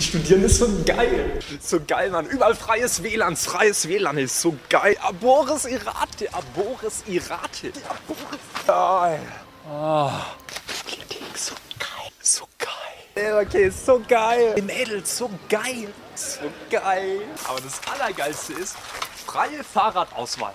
Studieren ist so geil. So geil, Mann. Überall freies WLAN. Freies WLAN ist so geil. Aboris Irate. Aboris Irate. Aboris. Geil. Oh. Ah. So geil. So geil. Okay, so geil. Die Mädels, so geil. So geil. Aber das Allergeilste ist freie Fahrradauswahl.